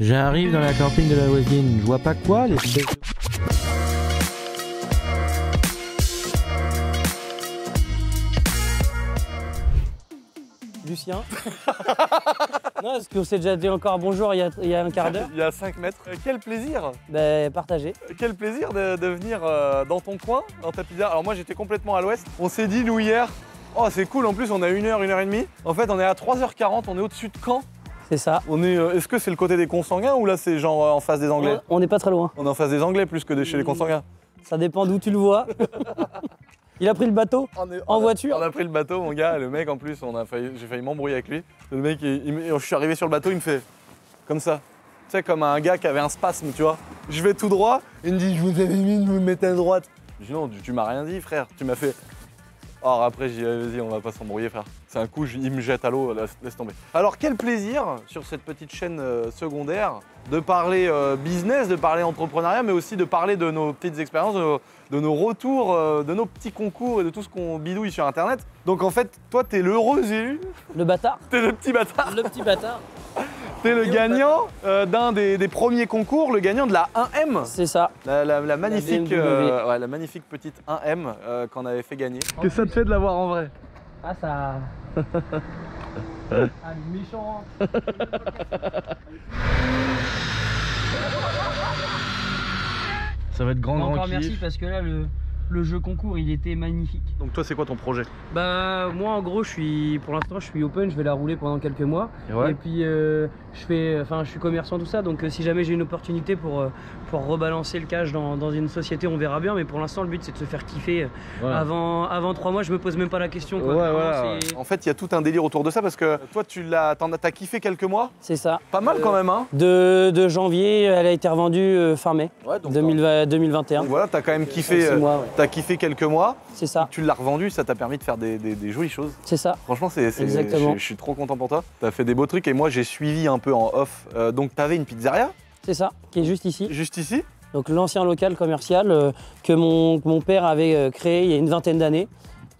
J'arrive dans la camping de la voisine, je vois pas quoi, les Lucien. non, parce qu'on s'est déjà dit encore bonjour il y a, il y a un quart d'heure. Il y a 5 mètres. Euh, Quel plaisir Ben, partagé. Quel plaisir de, de venir euh, dans ton coin, dans ta pizza. Alors moi j'étais complètement à l'ouest. On s'est dit nous hier, oh c'est cool, en plus on a une heure, une heure et demie. En fait on est à 3h40, on est au-dessus de Caen. C'est ça. On est, euh, Est-ce que c'est le côté des consanguins ou là c'est genre euh, en face des Anglais On n'est pas très loin. On est en face des Anglais plus que de chez les consanguins. Ça dépend d'où tu le vois. il a pris le bateau On est- En on a- voiture On a pris le bateau, mon gars. Le mec, en plus, on a failli, j'ai failli m'embrouiller avec lui. Le mec, il- je suis arrivé sur le bateau, il me fait comme ça. Tu sais, comme un gars qui avait un spasme, tu vois. Je vais tout droit, il me dit Je vous avais mis de vous mettre à droite. Je dis Non, tu, tu m'as rien dit, frère. Tu m'as fait. Alors après, j'ai dit Vas-y, on va pas s'embrouiller, frère. C'est un coup, je- il me jette à l'eau, laisse, laisse tomber. Alors, quel plaisir sur cette petite chaîne euh, secondaire de parler euh, business, de parler entrepreneuriat, mais aussi de parler de nos petites expériences, de nos, de nos retours, euh, de nos petits concours et de tout ce qu'on bidouille sur Internet. Donc en fait, toi, t'es l'heureux élu, Le bâtard t'es le petit bâtard, Le petit bâtard t'es le gagnant euh, d'un des, des premiers concours, le gagnant de la 1M. C'est ça. La, la- la magnifique, euh, ouais, la magnifique petite 1M euh, qu'on avait fait gagner. Qu'est-ce que ça te fait de l'avoir en vrai? Ah, ça. ah, méchant Ça va être grand, grand Encore kiff. merci parce que là, le, le jeu concours, il était magnifique. Donc toi, c'est quoi ton projet Bah, moi, en gros, je suis. Pour l'instant, je suis open, je vais la rouler pendant quelques mois. Ouais. Et puis euh, je fais, enfin je suis commerçant tout ça, donc euh, si jamais j'ai une opportunité pour, euh, pour rebalancer le cash dans, dans une société, on verra bien. Mais pour l'instant, le but c'est de se faire kiffer. Voilà. Avant, avant trois mois, je me pose même pas la question. quoi. Ouais, voilà, En fait, il y a tout un délire autour de ça parce que toi, tu l'as, t'en as, t'as kiffé quelques mois. C'est ça. Pas mal quand même, hein De, de janvier, elle a été revendue euh, fin mai Ouais, donc, 2020 2021. donc voilà, t'as quand même kiffé, euh, mois, ouais. t'as kiffé quelques mois. C'est ça. Tu l'as revendu, ça t'a permis de faire des, des- des jolies choses. C'est ça. Franchement, c'est, c'est- Exactement. Je, je suis trop content pour toi. T'as fait des beaux trucs et moi, j'ai suivi un peu en off. Euh, donc, t'avais une pizzeria C'est ça, qui est juste ici. juste ici? Donc l'ancien local commercial euh, que mon, mon père avait euh, créé il y a une vingtaine d'années.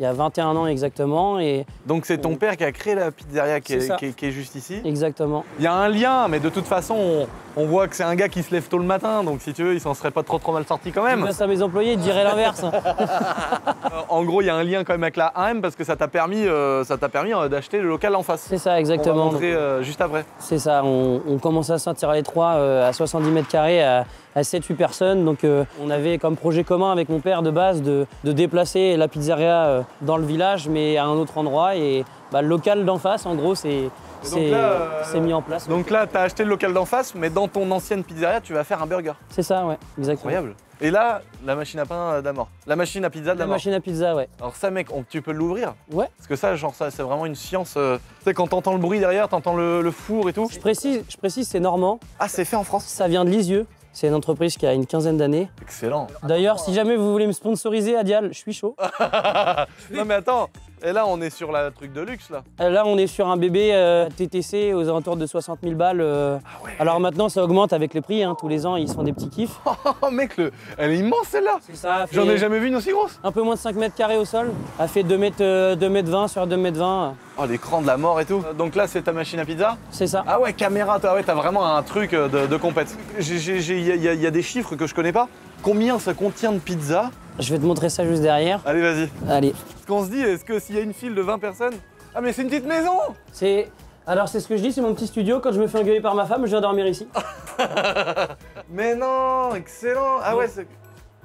Il y a 21 ans exactement. Et Donc, c'est ton père qui a créé la pizzeria qui est, ça. qui est- qui est juste ici. exactement. Il y a un lien, mais de toute façon, on, on voit que c'est un gars qui se lève tôt le matin. Donc, si tu veux, il s'en serait pas trop trop mal sorti quand même. Face à mes employés, ils diraient l'inverse. Euh, en gros, il y a un lien quand même avec la 1M parce que ça t'a permis, euh, ça t'a permis euh, d'acheter le local en face. C'est ça, On va exactement. montrer euh, juste après. C'est ça, on, on commence à sentir les trois à 70 mètres carrés à, à 7-8 personnes. Donc euh, on avait comme projet commun avec mon père de base de, de déplacer la pizzeria euh, dans le village mais à un autre endroit. Et bah, le local d'en face, en gros, c'est euh, mis en place. Donc là, tu as acheté le local d'en face, mais dans ton ancienne pizzeria, tu vas faire un burger. C'est ça, ouais, exactement. Incroyable. Et là, la machine à pain d'Amor. La machine à pizza La d'Amor. machine à pizza, ouais. Alors ça, mec, on- tu peux l'ouvrir Ouais. Parce que ça, genre, ça, c'est vraiment une science. euh, Tu sais, quand t'entends le bruit derrière, t'entends le, le four et tout. Je précise, je précise c'est normand. Ah, c'est fait en France Ça vient de Lisieux. C'est une entreprise qui a une quinzaine d'années. Excellent. D'ailleurs, si jamais vous voulez me sponsoriser à Dial, je suis chaud. non, mais attends. Et là, on est sur la truc de luxe, là. Euh, Là, on est sur un bébé euh, TTC aux alentours de 60 000 balles. euh. Alors maintenant, ça augmente avec les prix. hein. Tous les ans, ils se font des petits kiffs. Oh, mec, le... elle est immense, celle-là. C'est ça. J'en ai jamais vu une aussi grosse. Un peu moins de 5 mètres carrés au sol. Elle fait 2 mètres, euh, 2 mètres 20 sur 2 mètres 20. Oh, l'écran de la mort et tout. Donc là, c'est ta machine à pizza C'est ça. Ah ouais, caméra, toi, ouais, t'as vraiment un truc euh, de, de compète. Il y, a- y a- y a des chiffres que je connais pas. Combien ça contient de pizza Je vais te montrer ça juste derrière. Allez, vas-y. Allez. Ce qu'on se dit, est-ce que s'il y a une file de 20 personnes Ah, mais c'est une petite maison C'est. Alors, c'est ce que je dis, c'est mon petit studio. Quand je me fais engueuler par ma femme, je viens dormir ici. Mais non, excellent Ah ouais, c'est-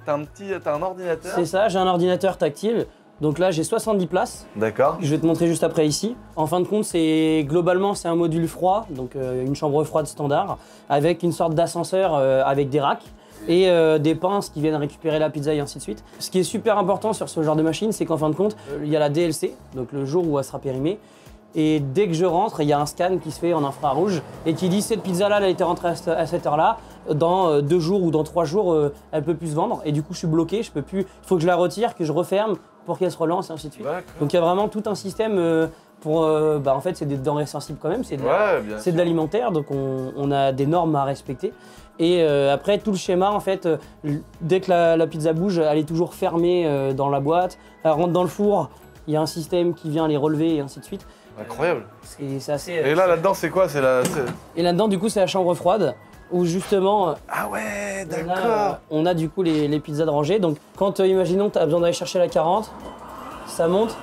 t'as un petit, t'as un ordinateur C'est ça, j'ai un ordinateur tactile. Donc là, j'ai 70 places. D'accord. Je vais te montrer juste après ici. En fin de compte, c'est globalement c'est un module froid, donc euh, une chambre froide standard, avec une sorte d'ascenseur euh, avec des racks et euh, des pinces qui viennent récupérer la pizza et ainsi de suite. Ce qui est super important sur ce genre de machine, c'est qu'en fin de compte, il y a la DLC, donc le jour où elle sera périmée. Et dès que je rentre, il y a un scan qui se fait en infrarouge et qui dit cette pizza-là, elle a été rentrée à cette- heure-là. Dans deux jours ou dans trois jours, elle peut plus se vendre. Et du coup, je suis bloqué. Je peux plus. Il faut que je la retire, que je referme pour qu'elle se relance et ainsi de suite. Donc il y a vraiment tout un système euh, pour. euh, bah, en fait, c'est des denrées sensibles quand même. C'est de, Ouais, de l'alimentaire, donc on, on a des normes à respecter. Et euh, après, tout le schéma, en fait, euh, dès que la, la pizza bouge, elle est toujours fermée dans la boîte. Elle rentre dans le four, il y a un système qui vient les relever et ainsi de suite. Incroyable. Assez. Et là, là-dedans, c'est quoi? La. Et là-dedans, du coup, c'est la chambre froide où justement. euh, Ah ouais, On a, euh, d'accord. on a du coup les, les pizzas de rangée. Donc quand, euh, imaginons, tu as besoin d'aller chercher la 40, ça monte,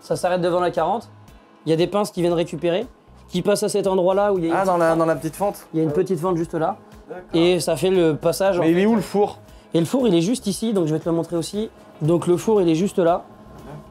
ça s'arrête devant la 40. Il y a des pinces qui viennent récupérer, qui passent à cet endroit-là où il y a, Ah, dans la, fente. dans la petite fente Il y a une petite fente juste là. Et ça fait le passage. en Mais il fait. est où le four? Et le four, il est juste ici, donc je vais te le montrer aussi. Donc le four, il est juste là.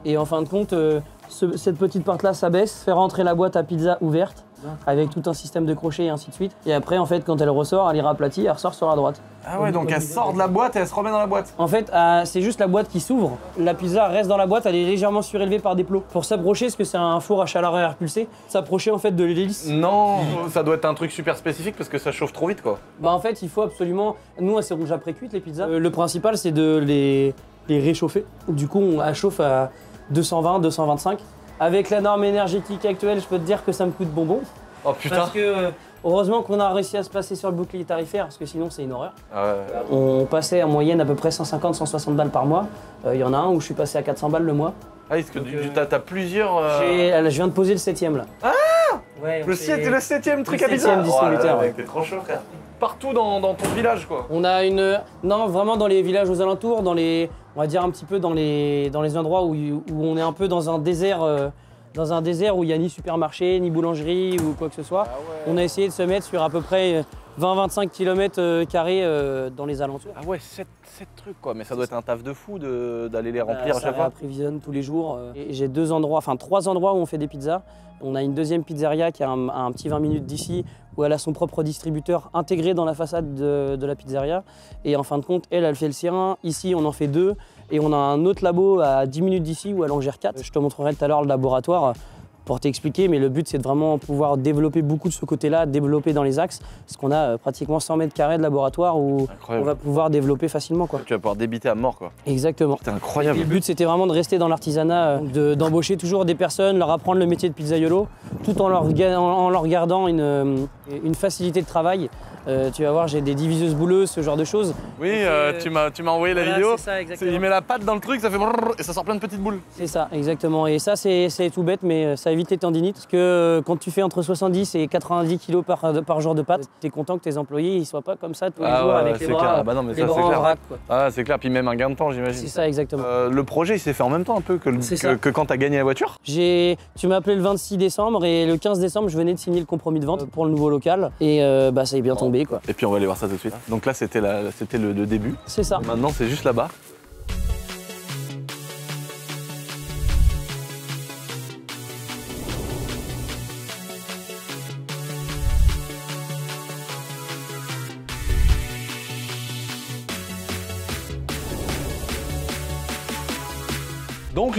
Et en fin de compte, euh, ce- cette petite porte-là s'abaisse, fait rentrer la boîte à pizza ouverte, avec tout un système de crochets et ainsi de suite. Et après, en fait, quand elle ressort, elle ira aplatie, elle ressort sur la droite. Ah ouais, donc elle sort de la boîte et elle se remet dans la boîte. En fait, euh, c'est juste la boîte qui s'ouvre. La pizza reste dans la boîte, elle est légèrement surélevée par des plots. Pour s'approcher, parce que c'est un four à chaleur à air pulsé, s'approcher en fait de l'hélice? Non, ça doit être un truc super spécifique parce que ça chauffe trop vite quoi. Bah en fait, il faut absolument. Nous, elles seront déjà pré-cuites les pizzas. Euh, le principal, c'est de les, les réchauffer. Du coup, on la chauffe à 220, 225. Avec la norme énergétique actuelle, je peux te dire que ça me coûte bonbon. Oh putain. Parce que euh, heureusement qu'on a réussi à se placer sur le bouclier tarifaire, parce que sinon c'est une horreur. Ah. On passait en moyenne à peu près 150, 160 balles par mois. Euh, Il y en a un où je suis passé à 400 balles le mois. Ah, est-ce que plusieurs. euh, J'ai- euh, Je viens de poser le septième là. Ah ouais, Le, fait- le septième truc le à pizza septième distributeur, Oh là là, ouais. T'es trop chaud frère. Partout dans, dans ton village quoi. On a une. Non, vraiment dans les villages aux alentours, dans les. On va dire un petit peu dans les, dans les endroits où, où on est un peu dans un désert. euh, dans un désert où il n'y a ni supermarché, ni boulangerie ou quoi que ce soit. On a essayé de se mettre sur à peu près 20-25 km carrés euh, dans les alentours. Ah ouais, 7, trucs quoi. Mais ça doit être un taf de fou d'aller les Bah, remplir à chaque fois. réapprovisionne tous les jours. euh, j'ai deux endroits, enfin trois endroits où on fait des pizzas. On a une deuxième pizzeria qui est à un, à un petit 20 minutes d'ici, où elle a son propre distributeur intégré dans la façade de, de la pizzeria. Et en fin de compte, elle, elle fait le sien. Ici, on en fait deux. Et on a un autre labo à 10 minutes d'ici où elle en gère quatre. Je te montrerai tout à l'heure le laboratoire pour t'expliquer, mais le but c'est de vraiment pouvoir développer beaucoup de ce côté-là, développer dans les axes, parce qu'on a euh, pratiquement 100 mètres carrés de laboratoire où on va pouvoir développer facilement. Quoi. Tu vas pouvoir débiter à mort quoi. Exactement. C'était Et incroyable. le but, c'était vraiment de rester dans l'artisanat, euh, de- d'embaucher toujours des personnes, leur apprendre le métier de pizzaiolo, tout en leur, en, leur gardant une, euh, une facilité de travail. Euh, tu vas voir, j'ai des diviseuses bouleuses, ce genre de choses. Oui, euh, tu m'as tu m'as envoyé la vidéo. c'est ça. Il met la patte dans le truc, ça fait brrr et ça sort plein de petites boules. C'est ça, exactement. Et ça, c'est c'est tout bête, mais ça évite les tendinites. Parce que euh, quand tu fais entre 70 et 90 kilos par, par jour de pâte, t'es content que tes employés ils soient pas comme ça tous les Ah jours ouais, avec les bras, clair. Bah non, mais les ça, bras c'est en clair. quoi. Ah, c'est clair, puis même un gain de temps, j'imagine. C'est ça, exactement. Euh, le projet, il s'est fait en même temps un peu que, le- que, quand t'as gagné la voiture? J'ai, tu m'as appelé le 26 décembre et le 15 décembre, je venais de signer le compromis de vente pour le nouveau local. Et euh, bah, ça est bien tombé, quoi. Et puis on va aller voir ça tout de suite. Donc là, c'était la- c'était le, le début. C'est ça. Maintenant, c'est juste là-bas.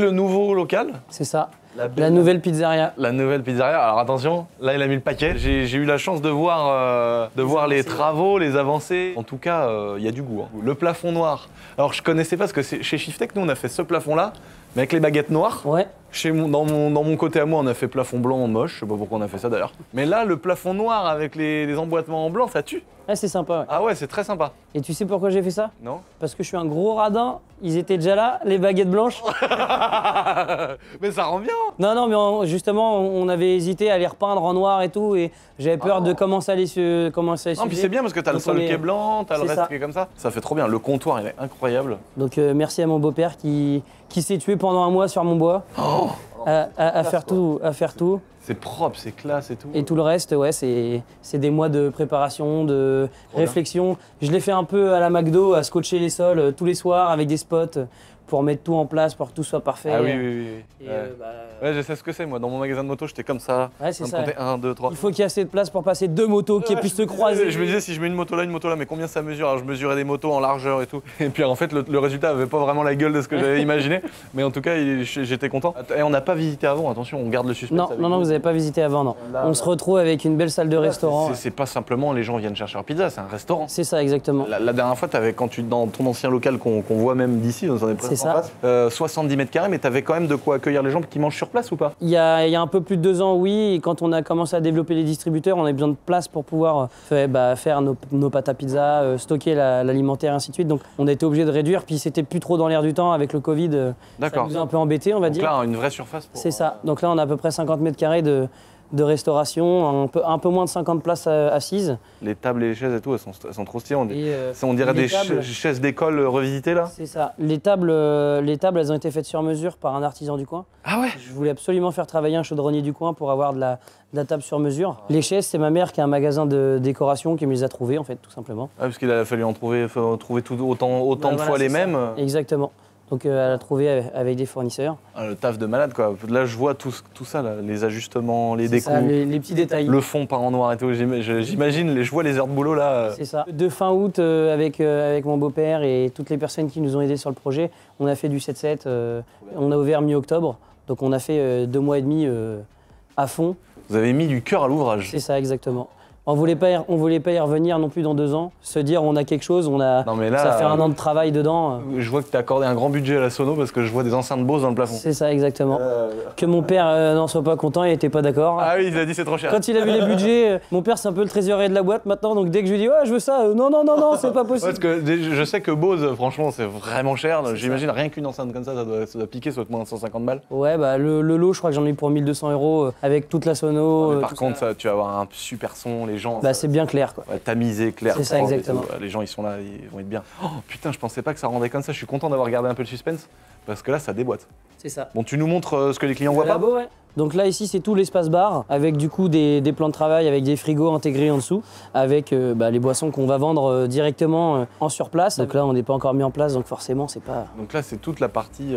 Le nouveau local, C'est ça. La nouvelle pizzeria. la nouvelle pizzeria. Alors attention, là il a mis le paquet. J'ai eu la chance de voir, euh, de voir les travaux, les avancées. En tout cas, euh, il y a du goût. hein. Le plafond noir. Alors je connaissais pas parce que chez Shiftech, nous on a fait ce plafond-là, mais avec les baguettes noires. Ouais. Chez mon, dans, mon, dans mon côté à moi, on a fait plafond blanc moche. Je sais pas pourquoi on a fait ça d'ailleurs. Mais là, le plafond noir avec les, les emboîtements en blanc, ça tue. Ouais, c'est sympa. ouais. Ah ouais, c'est très sympa. Et tu sais pourquoi j'ai fait ça? Non Parce que je suis un gros radin. Ils étaient déjà là, les baguettes blanches. Mais ça rend bien. Non, non, mais on- justement, on avait hésité à les repeindre en noir et tout, et j'avais peur de commencer à les, su- commencer à les Non, puis c'est bien parce que t'as le sol est- qui est blanc, t'as le reste ça. qui est comme ça. Ça fait trop bien. Le comptoir, il est incroyable. Donc euh, merci à mon beau-père qui, qui s'est tué pendant un mois sur mon bois, à, à- à faire tout, à faire tout. C'est propre, c'est classe et tout. Et tout le reste, ouais, c'est des mois de préparation, de réflexion. Je l'ai fait un peu à la McDo, à scotcher les sols euh, tous les soirs avec des spots pour mettre tout en place, pour que tout soit parfait. Ah oui, oui, oui. oui. Et, Ouais. euh, bah, Ouais, je sais ce que c'est. Moi, dans mon magasin de moto, j'étais comme ça. Ouais, c'est ça. comptait 1, 2, 3. Il faut qu'il y ait assez de place pour passer deux motos qui puissent se croiser. Je me disais, si je mets une moto là, une moto là, mais combien ça mesure? Alors, je mesurais des motos en largeur et tout. Et puis, en fait, le, le résultat avait pas vraiment la gueule de ce que j'avais imaginé. Mais en tout cas, j'étais content. Et on n'a pas visité avant, attention, on garde le suspense. Non, non, non, vous n'avez pas visité avant, non. Là, On se retrouve avec une belle salle de restaurant. C'est- pas simplement les gens viennent chercher leur pizza, c'est un restaurant. C'est ça, exactement. La, la dernière fois, avais, quand tu dans ton ancien local qu'on qu'on voit même d'ici, on est ça. face. Euh, 70 mètres carrés, mais t'avais quand même de quoi accueillir les gens qui mangent sur place ou pas? Il y, a, il y a un peu plus de deux ans, oui, et quand on a commencé à développer les distributeurs, on avait besoin de place pour pouvoir euh, faire, bah, faire nos, nos pâtes à pizza, euh, stocker la- l'alimentaire, et ainsi de suite. Donc on a été obligé de réduire, puis c'était plus trop dans l'air du temps avec le Covid. euh, ça D'accord. nous a un peu embêté, on va Donc dire. là, une vraie surface pour- C'est ça. Donc là, on a à peu près 50 mètres carrés de, de restauration, un peu, un peu moins de 50 places euh, assises. Les tables et les chaises et tout, elles sont, elles sont trop stylées. On, euh, ça, on dirait des tables- chaises d'école revisitées là C'est ça. Les tables, euh, les tables, elles ont été faites sur mesure par un artisan du coin. Ah ouais? Je voulais absolument faire travailler un chaudronnier du coin pour avoir de la, de la table sur mesure. Les chaises, c'est ma mère qui a un magasin de décoration qui me les a trouvées, en fait, tout simplement. Ah, Parce qu'il a fallu en trouver, trouver tout, autant, autant Bah, de voilà, fois les ça. mêmes. Exactement. Donc euh, elle a trouvé avec- des fournisseurs. Ah, le taf de malade quoi. Là, je vois tout, tout ça, là, les ajustements, les découpes, les, les petits détails. le fond peint en noir et tout. J'imagine, je vois les heures de boulot là. euh, C'est ça. De fin août, euh, avec, euh, avec mon beau-père et toutes les personnes qui nous ont aidés sur le projet, on a fait du 7-7. euh, on a ouvert mi-octobre. Donc on a fait deux mois et demi à fond. Vous avez mis du cœur à l'ouvrage. C'est ça, exactement. On voulait pas, y- on voulait pas y revenir non plus dans deux ans. Se dire on a quelque chose, on a, Non mais là, ça fait un an de travail dedans. Je vois que tu as accordé un grand budget à la sono parce que je vois des enceintes Bose dans le plafond. C'est ça, exactement. Euh, Que mon père euh, n'en soit pas content, il était pas d'accord. Ah oui, il a dit c'est trop cher. Quand il a vu les budgets, euh, mon père c'est un peu le trésorier de la boîte maintenant, donc dès que je lui dis ouais je veux ça, non non non non c'est pas possible. parce que je sais que Bose, franchement, c'est vraiment cher. J'imagine rien qu'une enceinte comme ça, ça doit, ça doit piquer, être moins de 150 balles. Ouais bah le, le lot je crois que j'en ai eu pour 1200 euros avec toute la sono. Mais par contre, ça, tu vas avoir un super son, les gens. bah c'est bien clair quoi. tamisé, clair. C'est ça, exactement. tout. Les gens, ils sont là, ils vont être bien. Oh putain, je pensais pas que ça rendait comme ça. Je suis content d'avoir gardé un peu le suspense parce que là, ça déboîte. C'est ça. Bon, tu nous montres euh, ce que les clients voient pas labo, ouais. Donc là ici c'est tout l'espace bar avec du coup des, des plans de travail avec des frigos intégrés en dessous avec euh, bah, les boissons qu'on va vendre euh, directement euh, en surplace. Donc là on n'est pas encore mis en place donc forcément c'est pas. Donc là, c'est toute la partie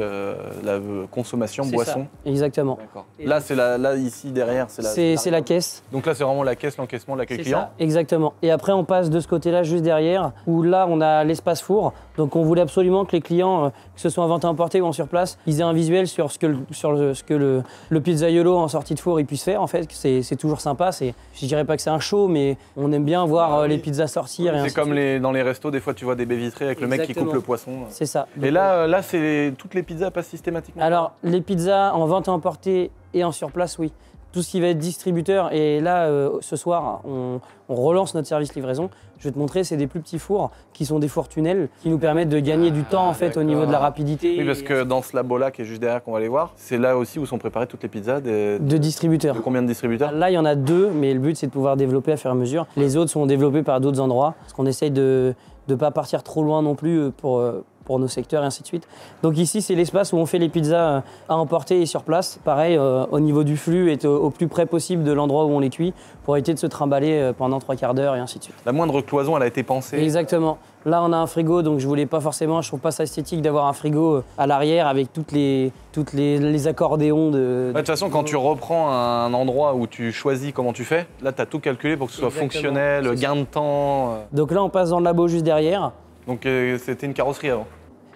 la consommation, boisson. ça, Exactement. Là, c'est la, là ici derrière, c'est la. C'est la caisse. Donc là, c'est vraiment la caisse, l'encaissement, l'accueil client. ça, exactement. Et après, on passe de ce côté-là, juste derrière, où là, on a l'espace four. Donc, on voulait absolument que les clients, que ce soit en vente à emporter ou en sur place, ils aient un visuel sur ce que le, sur le, ce que le, le en sortie de four il puisse faire. En fait, c'est c'est toujours sympa. C'est, je dirais pas que c'est un show, mais on aime bien voir Ah euh, oui. les pizzas sortir. C'est comme les, dans les restos, des fois, tu vois des baies vitrées avec le mec qui coupe le poisson. C'est ça. Et là, euh, là, c'est toutes les pizzas passent systématiquement. Alors, les pizzas en vente à emporter et en surplace, oui. Tout ce qui va être distributeur. Et là, euh, ce soir, on, on relance notre service livraison. Je vais te montrer, c'est des plus petits fours qui sont des fours tunnels qui nous permettent de gagner du temps en fait au niveau de la rapidité. Oui, parce que dans ce labo-là qui est juste derrière qu'on va aller voir, c'est là aussi où sont préparées toutes les pizzas. Des... De distributeurs. De combien de distributeurs? Là, il y en a deux, mais le but, c'est de pouvoir développer à fur et à mesure. Les autres sont développés par d'autres endroits, parce qu'on essaye de ne pas partir trop loin non plus euh, pour, euh, pour nos secteurs et ainsi de suite. Donc ici, c'est l'espace où on fait les pizzas euh, à emporter et sur place. Pareil, euh, au niveau du flux, est au, au plus près possible de l'endroit où on les cuit, pour éviter de se trimballer euh, pendant trois quarts d'heure et ainsi de suite. La moindre cloison, elle a été pensée. Exactement. Là, on a un frigo, donc je voulais pas forcément, je trouve pas ça esthétique d'avoir un frigo à l'arrière avec toutes les, toutes les, les accordéons de. De toute façon, quand tu reprends un endroit où tu choisis comment tu fais, là, tu as tout calculé pour que ce soit Exactement, fonctionnel, ça. gain de temps. Donc là, on passe dans le labo juste derrière. Donc, euh, c'était une carrosserie avant.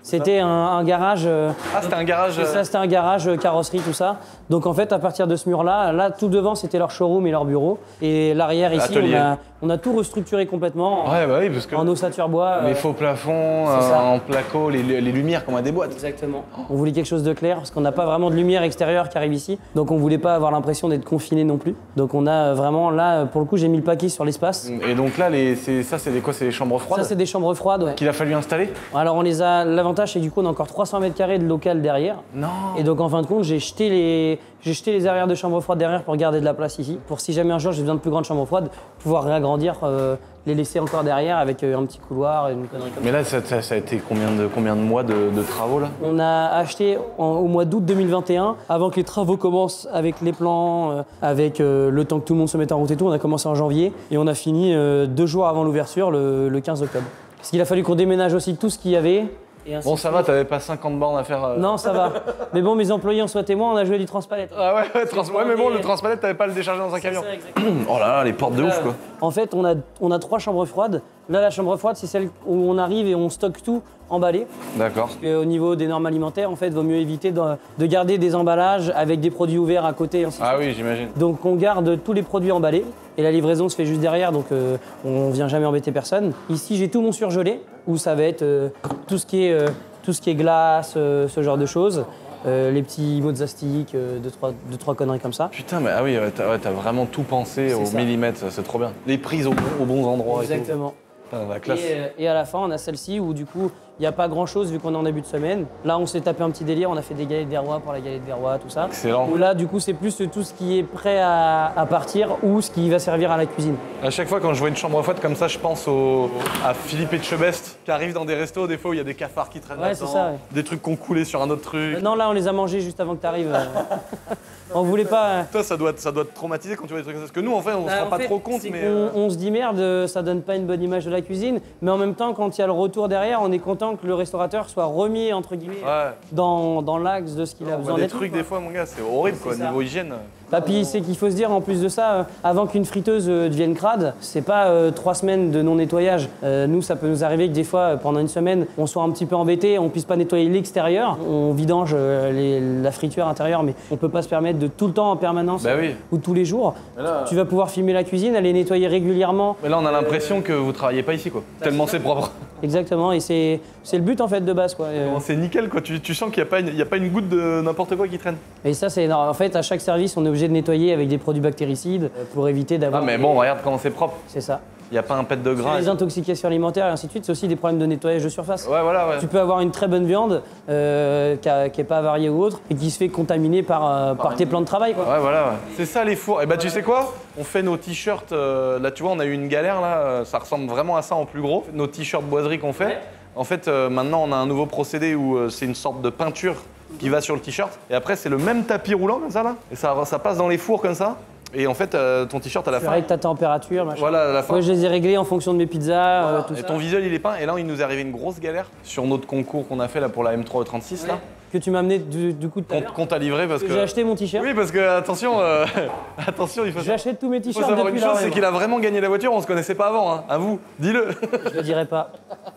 C'était un, un garage. euh, Ah, c'était un garage. Ça, c'était un garage, euh, carrosserie, tout ça. Donc en fait, à partir de ce mur-là, là, tout devant, c'était leur showroom et leur bureau. Et l'arrière, ici, on a, on a tout restructuré complètement en- Ouais, bah oui, parce que en ossature bois. les euh, faux plafonds, euh, en placo, les, les lumières comme à des boîtes. Exactement. On voulait quelque chose de clair parce qu'on n'a pas vraiment de lumière extérieure qui arrive ici. Donc on voulait pas avoir l'impression d'être confiné non plus. Donc on a euh, vraiment là, pour le coup, j'ai mis le paquet sur l'espace. Et donc là, les, c'est- ça, c'est des quoi C'est des chambres froides Ça, c'est des chambres froides, ouais. qu'il a fallu installer Alors on les a. L'avantage, c'est du coup, on a encore 300 mètres carrés de local derrière. Non. Et donc en fin de compte, j'ai jeté les, j'ai jeté les arrières de chambre froide derrière pour garder de la place ici. Pour si jamais un jour j'ai besoin de plus grande chambre froide, pouvoir réagrandir, euh, les laisser encore derrière avec euh, un petit couloir et une connerie comme ça. Mais là, ça, ça- ça a été combien de, combien de mois de, de travaux là? On a acheté en- au mois d'août 2021, avant que les travaux commencent avec les plans, euh, avec euh, le temps que tout le monde se mette en route et tout. On a commencé en janvier et on a fini euh, deux jours avant l'ouverture, le, le 15 octobre. Parce qu'il a fallu qu'on déménage aussi tout ce qu'il y avait. Et ainsi Bon, ça va, t'avais pas 50 bornes à faire. euh. Non, ça va. Mais bon, mes employés en soient témoins, on a joué du transpalette. Ah ouais, ouais, trans- ouais, mais bon, le transpalette, t'avais pas à le décharger dans un camion. Ça. Oh là là, les portes de ouf Euh, quoi. En fait, on a, on a trois chambres froides. Là, la chambre froide, c'est celle où on arrive et on stocke tout emballé. D'accord. Et au niveau des normes alimentaires, en fait, il vaut mieux éviter de, de garder des emballages avec des produits ouverts à côté. et ainsi de Ah oui, j'imagine. Donc, on garde tous les produits emballés et la livraison se fait juste derrière, donc euh, on vient jamais embêter personne. Ici, j'ai tout mon surgelé où ça va être euh, tout ce qui est. euh, tout ce qui est glace, euh, ce genre de choses. Les petits mozzastiques, euh, deux, trois, deux, trois conneries comme ça. Putain, mais ah oui, ouais, t'as ouais, vraiment tout pensé au ça. millimètre, c'est trop bien. Les prises au, aux bons endroits et tout. La classe. Et, euh, et à la fin, on a celle-ci où du coup, il n'y a pas grand-chose vu qu'on est en début de semaine. Là, on s'est tapé un petit délire, on a fait des galettes des rois pour la galette des rois, tout ça. Excellent. Où là, du coup, c'est plus tout ce qui est prêt à, à partir ou ce qui va servir à la cuisine. À chaque fois, quand je vois une chambre froide comme ça, je pense au, à Philippe Etchebest qui arrive dans des restos, des fois où il y a des cafards qui traînent Ouais, là-dedans, c'est ça, ouais. des trucs qu'on coulé sur un autre truc. Euh, non, là, on les a mangés juste avant que tu arrives. on voulait pas. euh, Toi, ça doit, te- ça doit te traumatiser quand tu vois des trucs comme ça. Parce que nous, en fait, on se Bah, rend en pas fait, trop compte, mais. euh, On, se dit merde, euh, ça donne pas une bonne image de la cuisine, mais en même temps, quand il y a le retour derrière, on est content que le restaurateur soit remis entre guillemets Ouais. dans, dans l'axe de ce qu'il a besoin voit des trucs quoi. des fois, mon gars, c'est horrible quoi, niveau hygiène. Bah, puis c'est qu'il faut se dire en plus de ça, euh, avant qu'une friteuse euh, devienne crade, c'est pas euh, trois semaines de non nettoyage. Euh, nous, ça peut nous arriver que des fois, pendant une semaine, on soit un petit peu embêté, on puisse pas nettoyer l'extérieur, on vidange les- la friture intérieure, mais on peut pas se permettre de tout le temps en permanence Bah oui. ou tous les jours. Là, Tu vas pouvoir filmer la cuisine, elle est nettoyée régulièrement. mais là, on a l'impression que vous travaillez pas ici quoi. Tellement c'est propre. Exactement, et c'est c'est le but en fait de base quoi. C'est nickel quoi. Tu, tu sens qu'il n'y a, a pas une goutte de n'importe quoi qui traîne. Et ça c'est. En fait, à chaque service, on est obligé de nettoyer avec des produits bactéricides pour éviter Ah, d'avoir. mais bon, regarde comment c'est propre. C'est ça. Il n'y a pas un pet de gras. Les intoxications alimentaires et ainsi de suite, c'est aussi des problèmes de nettoyage de surface. Ouais, voilà, ouais. Tu peux avoir une très bonne viande euh, qui n'est pas avariée ou autre et qui se fait contaminer par, euh, par tes plans de travail. Quoi. Ouais, voilà, ouais. C'est ça les fours. Et bah, tu sais quoi? On fait nos t-shirts. euh, là, tu vois, on a eu une galère là. ça ressemble vraiment à ça en plus gros. Nos t-shirts boiseries qu'on fait. En fait, euh, maintenant, on a un nouveau procédé où euh, c'est une sorte de peinture qui va sur le t-shirt. Et après, c'est le même tapis roulant comme ça là. Et ça, ça passe dans les fours comme ça. Et en fait, euh, ton t-shirt à la fin. règles ta température, machin. Voilà, à la fin. Moi, je les ai réglés en fonction de mes pizzas, tout et ça. ton visuel il est peint et là il nous est arrivé une grosse galère sur notre concours qu'on a fait là pour la M336 là Que tu m'as amené du, du coup tout à qu'on t'a livré parce que J'ai acheté mon t-shirt. oui parce que attention euh, attention il faut, J'achète tous mes faut t-shirts savoir depuis une chose c'est qu'il a vraiment gagné la voiture on se connaissait pas avant hein. à vous dis-le Je le dirai pas.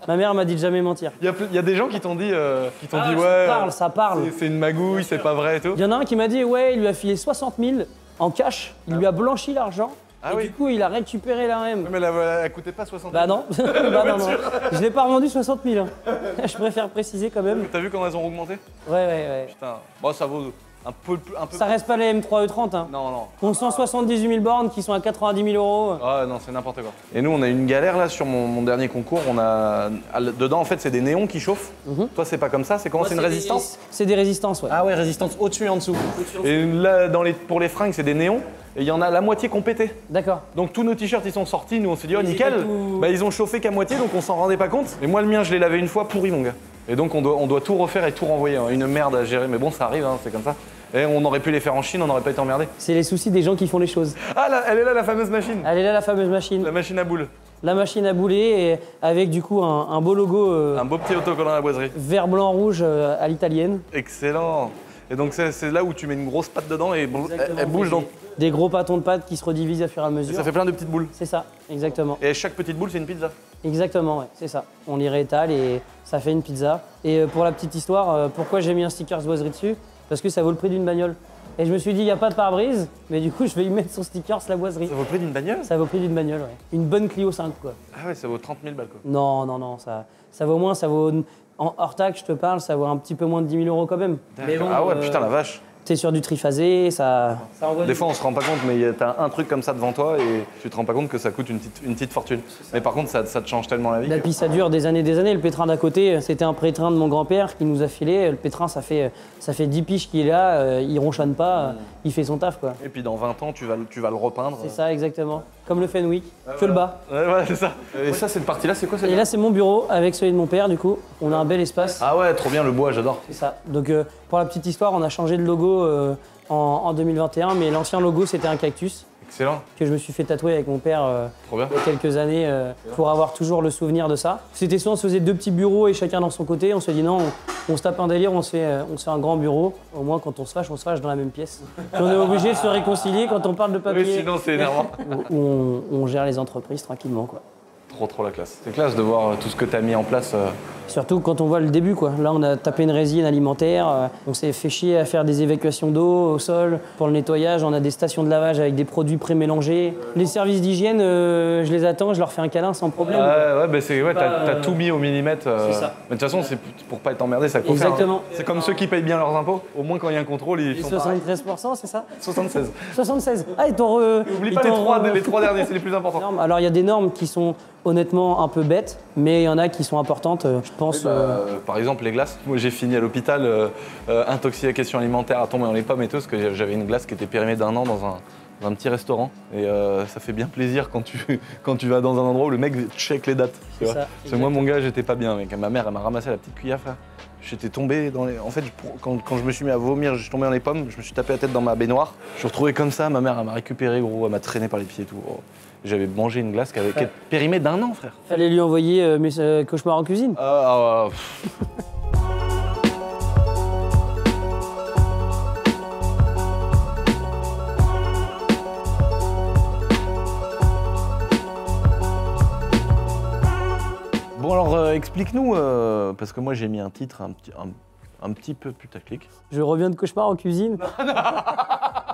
Ma mère m'a dit de jamais mentir. il y, a ple- il y a des gens qui t'ont dit euh, qui t'ont Ah, dit ça ouais parle, euh, ça parle. c'est- c'est une magouille c'est pas vrai et tout Il y en a un qui m'a dit ouais, il lui a filé 60 000 en cash, il lui a blanchi l'argent. Ah et oui. du coup, il a récupéré la M. Mais elle, elle coûtait pas 60 Bah non, bah non, non. Je l'ai pas revendu 60 000. hein. Je préfère préciser quand même. t'as vu comment elles ont augmenté? Ouais, ouais, ouais. putain bon ça vaut un peu un peu Ça reste pas les M3 E30. Hein. non non On 178 000 bornes qui sont à 90 000 euros. Ah non, c'est n'importe quoi. Et nous, on a eu une galère là sur mon, mon dernier concours. On a dedans en fait, c'est des néons qui chauffent. Mhm. Toi, c'est pas comme ça. C'est comment? C'est une résistance des- C'est des résistances, ouais. Ah ouais, résistance au-dessus et en dessous. Et là, dans les, pour les fringues, c'est des néons. Et il y en a la moitié qui ont pété. D'accord. Donc tous nos t-shirts ils sont sortis. Nous, on s'est dit oh nickel. tout- Bah ils ont chauffé qu'à moitié, donc on s'en rendait pas compte. Et moi, le mien, je l'ai lavé une fois, pourri mon gars. Et donc on doit, on doit tout refaire et tout renvoyer. hein. Une merde à gérer. Mais bon, ça arrive, hein, c'est comme ça. Et on aurait pu les faire en Chine, on n'aurait pas été emmerdé. C'est les soucis des gens qui font les choses. Ah là, elle est là la fameuse machine. Elle est là, la fameuse machine. La machine à boules. La machine à bouler et avec du coup un, un beau logo euh, Un beau petit autocollant à la boiserie. vert, blanc, rouge euh, à l'italienne. Excellent. Et donc c'est là où tu mets une grosse patte dedans et Exactement. elle bouge dans. Des gros pâtons de pâte qui se redivisent à fur et à mesure. Ça fait plein de petites boules. C'est ça, exactement. Et chaque petite boule c'est une pizza. Exactement, ouais, c'est ça. On les réétale et ça fait une pizza. Et euh, pour la petite histoire, euh, pourquoi j'ai mis un sticker boiserie dessus? Parce que ça vaut le prix d'une bagnole. Et je me suis dit, il n'y a pas de pare-brise, mais du coup, je vais y mettre son sticker la boiserie. Ça vaut le prix d'une bagnole? Ça vaut le prix d'une bagnole, ouais. Une bonne Clio 5, quoi. Ah ouais, ça vaut 30 000 balles quoi. Non, non, non, ça, ça vaut moins, ça vaut. En hors taxe, je te parle, ça vaut un petit peu moins de 10 000 euros quand même. Mais bon, ah ouais, euh, putain la vache. T'es sur du triphasé, ça. ça envoie Des fois on se rend pas compte, mais y a- t'as un truc comme ça devant toi et tu te rends pas compte que ça coûte une petite, une petite fortune. Mais par contre ça, ça te change tellement la vie. Et que- puis ça dure des années des années. Le pétrin d'à côté, c'était un pétrin de mon grand-père qui nous a filé. Le pétrin, ça fait, ça fait 10 piges qu'il est là, euh, il ronchonne pas, euh, il fait son taf quoi. Et puis dans 20 ans tu vas, le- tu vas le repeindre. C'est ça exactement. Comme le Fenwick, que le bas. Ouais, voilà, c'est ça. Et ça, cette partie-là, c'est quoi Et là c'est mon bureau avec celui de mon père du coup. On a un bel espace. Ah ouais, trop bien le bois, j'adore. C'est ça. Donc euh, pour la petite histoire, on a changé de logo euh, en, en 2021, mais l'ancien logo c'était un cactus Excellent, que je me suis fait tatouer avec mon père euh, il y a quelques années euh, pour avoir toujours le souvenir de ça. C'était soit on se faisait deux petits bureaux et chacun dans son côté, on se dit non, on, on se tape un délire, on se, fait, euh, on se fait un grand bureau. Au moins quand on se fâche, on se fâche dans la même pièce. On est obligé de se réconcilier quand on parle de papier. sinon c'est énervant. où on, on gère les entreprises tranquillement quoi. Trop, trop la classe. C'est classe de voir tout ce que tu as mis en place. euh. Surtout quand on voit le début, quoi. Là, on a tapé une résine alimentaire, euh, on s'est fait chier à faire des évacuations d'eau au sol. Pour le nettoyage, on a des stations de lavage avec des produits pré-mélangés. Les services d'hygiène, euh, je les attends, je leur fais un câlin sans problème. Ouais, ouais, bah c'est, ouais, t'as, euh, tout mis au millimètre. euh, c'est ça. Mais de toute façon, c'est pour pas être emmerdé, ça coûte hein. Exactement. C'est comme ceux qui payent bien leurs impôts. Au moins, quand il y a un contrôle, ils Et sont pareils. 73%, c'est ça? 76. 76. Ah, ils t'ont re- Oublie ils pas les t'ont trois, re- les trois derniers, c'est les plus importants. normes. Alors, il y a des normes qui sont honnêtement un peu bêtes, mais il y en a qui sont importantes, euh, je pense. euh, Euh, par exemple, les glaces. Moi, j'ai fini à l'hôpital, euh, euh, intoxication alimentaire à tomber dans les pommes et tout, parce que j'avais une glace qui était périmée d'un an dans un, dans un petit restaurant. Et ça fait bien plaisir quand tu, quand tu vas dans un endroit où le mec check les dates. tu C'est vois. ça, Parce que moi, mon gars, j'étais pas bien. Mec. Ma mère, elle m'a ramassé la petite cuillère, frère. J'étais tombé dans les. En fait, quand, quand je me suis mis à vomir, je suis tombé dans les pommes, je me suis tapé la tête dans ma baignoire. Je suis retrouvé comme ça, ma mère, elle m'a récupéré, gros, elle m'a traîné par les pieds et tout. Oh. J'avais mangé une glace qui avait périmée d'un an, frère. Fallait lui envoyer euh, mes euh, cauchemars en cuisine. Ah, Bon alors euh, explique-nous, euh, parce que moi j'ai mis un titre un petit, un, un petit peu putaclic. Je reviens de cauchemar en cuisine.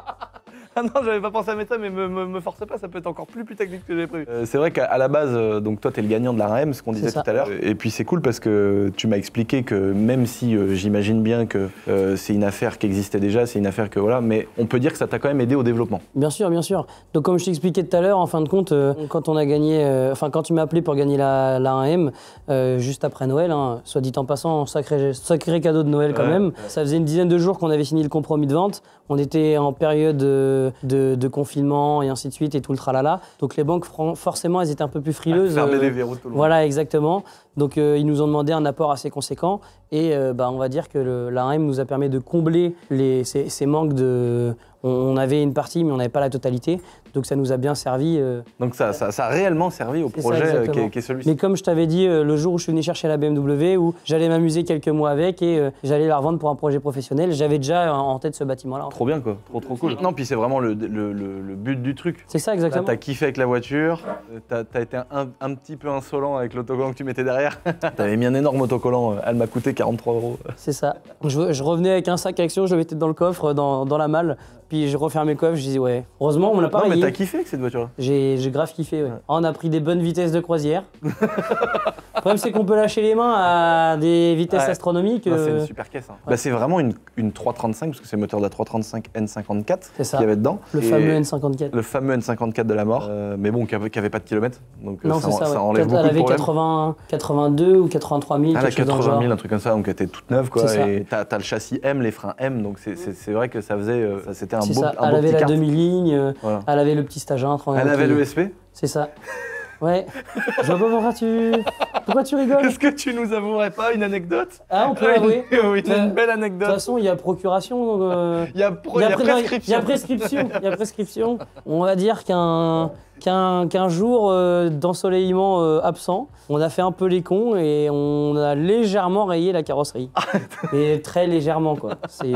Ah non, j'avais pas pensé à mettre ça, mais me, me, me force pas, ça peut être encore plus putaclic que j'avais prévu. Euh, c'est vrai qu'à la base, euh, donc toi, t'es le gagnant de la RAM, ce qu'on disait tout à l'heure. Et puis c'est cool parce que tu m'as expliqué que même si euh, j'imagine bien que euh, c'est une affaire qui existait déjà, c'est une affaire que voilà, mais on peut dire que ça t'a quand même aidé au développement. Bien sûr, bien sûr. Donc comme je t'expliquais tout à l'heure, en fin de compte, euh, quand on a gagné, euh, enfin quand tu m'as appelé pour gagner la, la 1M, euh, juste après Noël, hein, soit dit en passant, sacré, sacré cadeau de Noël quand Ouais. même. Ça faisait une dizaine de jours qu'on avait signé le compromis de vente. On était en période euh, de, de confinement et ainsi de suite et tout le tralala. Donc les banques, forcément, elles étaient un peu plus frileuses. Fermer euh, les verrous tout le monde. Voilà, exactement. Donc euh, ils nous ont demandé un apport assez conséquent et euh, bah, on va dire que le- la REM nous a permis de combler les, ces, ces manques de... On, on avait une partie mais on n'avait pas la totalité, donc ça nous a bien servi. euh. Donc ça, ça, ça a réellement servi au projet euh, qui est, qui est celui-ci. Mais comme je t'avais dit euh, le jour où je suis venu chercher la BMW, où j'allais m'amuser quelques mois avec et euh, j'allais la revendre pour un projet professionnel, j'avais déjà en tête ce bâtiment-là. Trop bien quoi, trop trop cool. Non, puis c'est vraiment le, le- le- le but du truc. C'est ça exactement. T'as kiffé avec la voiture, t'as as été un, un petit peu insolent avec l'autocollant que tu mettais derrière. T'avais mis un énorme autocollant, euh, elle m'a coûté 43 euros. C'est ça. Je, je revenais avec un sac action, je le mettais dans le coffre, dans, dans la malle, puis je refermais le coffre, je disais ouais. Heureusement, on l'a pas Non, mais t'as kiffé avec cette voiture-là. J'ai j'ai grave kiffé, ouais. On a pris des bonnes vitesses de croisière. le problème, c'est qu'on peut lâcher les mains à des vitesses Ouais. astronomiques. Non, c'est euh, une super caisse. hein. Bah, c'est vraiment une, une 335, parce que c'est le moteur de la 335 N54 C'est ça. qu'il y avait dedans. le Et fameux N54. Le fameux N54 de la mort, euh, mais bon, qui avait, qui avait pas de kilomètres. Donc euh, non, ça, c'est ça, ça ouais. enlève Quatre- beaucoup Elle de avait problèmes. 80, 82 ou 83 000, Ah, la quelque chose dans le 80 000, genre. un truc comme ça, donc elle était toute neuve, quoi. Et t'as as le châssis M, les freins M, donc c'est- vrai que ça faisait. euh, C'était un beau, ça. un Elle beau avait petit la demi-ligne, euh, Voilà. elle avait le petit stagiaire. Elle avait l'ESP C'est ça. Ouais. Je vois pas pourquoi tu. Pourquoi tu rigoles Est-ce que tu nous avouerais pas une anecdote? Ah, on peut avouer. Oui, Euh, une belle De toute anecdote. façon, il y a procuration. euh, Il y a, pro- Il y a, prescription. il y a prescription. Il y a prescription. On va dire qu'un qu'un jour euh, d'ensoleillement euh, absent, on a fait un peu les cons et on a légèrement rayé la carrosserie. Mais très légèrement, quoi.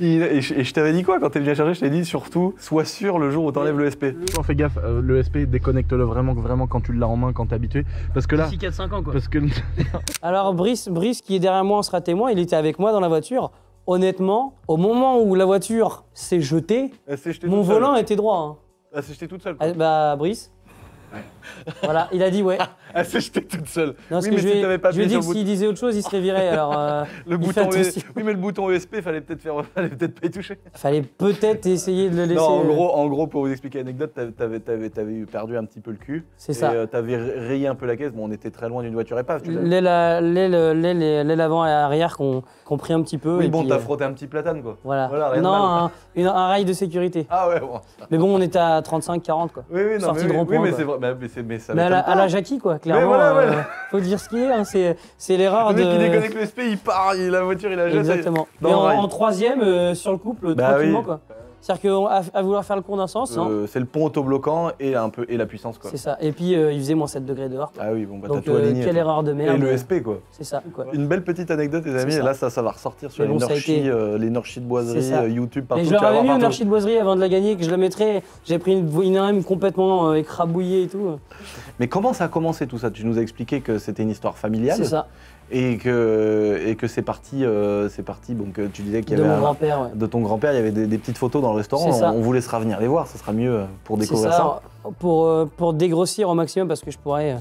Et je, et je t'avais dit quoi quand t'es venu à chercher? Je t'ai dit surtout, sois sûr le jour où t'enlèves le SP. Fais gaffe, euh, le SP, déconnecte-le vraiment, vraiment quand tu l'as en main, quand t'es habitué. Parce que là, 4-5 ans, quoi. parce que Alors, Brice, Brice, qui est derrière moi, en sera témoin, il était avec moi dans la voiture. Honnêtement, au moment où la voiture s'est jetée, jetée mon volant était droit. hein. Elle s'est jetée toute seule. quoi. Ah, bah, Brice? Voilà, il a dit ouais. Elle s'est jetée toute seule. Non, oui, parce mais que je si lui ai- t'avais pas je lui ai dit que s'il disait autre chose, il serait viré. Alors, euh, Le il bouton, fait E- attention. oui mais le bouton ESP fallait peut-être faire, fallait peut-être pas y toucher. fallait peut-être essayer de le laisser. Non, en euh, gros, en gros, pour vous expliquer l'anecdote, t'avais, t'avais, t'avais- perdu un petit peu le cul. C'est ça. euh, t'avais rayé un peu la caisse. Bon, on était très loin d'une voiture épave. L'aile avant et arrière qu'on qu'on pris un petit peu. Oui, et bon, t'as euh, frotté un petit platane, quoi. Voilà. Voilà, rien de non, un, une- un rail de sécurité. Ah ouais, bon. Mais bon, on était à 35-40 quoi. Oui, oui, non, mais, de oui, rond-point, oui, mais c'est vrai. Mais, ça à la, à Jackie quoi, clairement. voilà, ouais. euh, faut dire ce qu'il est, hein, c'est c'est l'erreur Le de. mec qui déconnecte le SP, il part, il, la voiture, il la jette. Exactement. Mais le en troisième euh, sur le couple, Bah tranquillement oui. quoi. C'est-à-dire qu'à à vouloir faire le con d'un sens. Euh, c'est le pont autobloquant et un peu et la puissance quoi. C'est ça. Et puis euh, il faisait moins 7 degrés dehors. Ah oui, bon bah t'as Donc tout euh, aligné. quelle toi. erreur de Et merde. le SP quoi. C'est ça, quoi. Une belle petite anecdote les amis, et ça. là ça, ça va ressortir sur Mais les bon, ça a été- euh, de boiserie, C'est ça. euh, YouTube, partout. Et je tu leur vas avais voir mis une partout. archi de boiserie avant de la gagner, que je la mettrais. J'ai pris une, une RM complètement euh, écrabouillée et tout. Mais comment ça a commencé tout ça? Tu nous as expliqué que c'était une histoire familiale C'est ça. Et que et que c'est parti euh, c'est parti donc euh, tu disais qu'il y De avait mon un- grand-père, ouais. de ton grand-père, il y avait des, des petites photos dans le restaurant. Ça. On, on vous laissera venir les voir, ce sera mieux pour découvrir ça. ça, Pour, euh, pour dégrossir au maximum, parce que je pourrais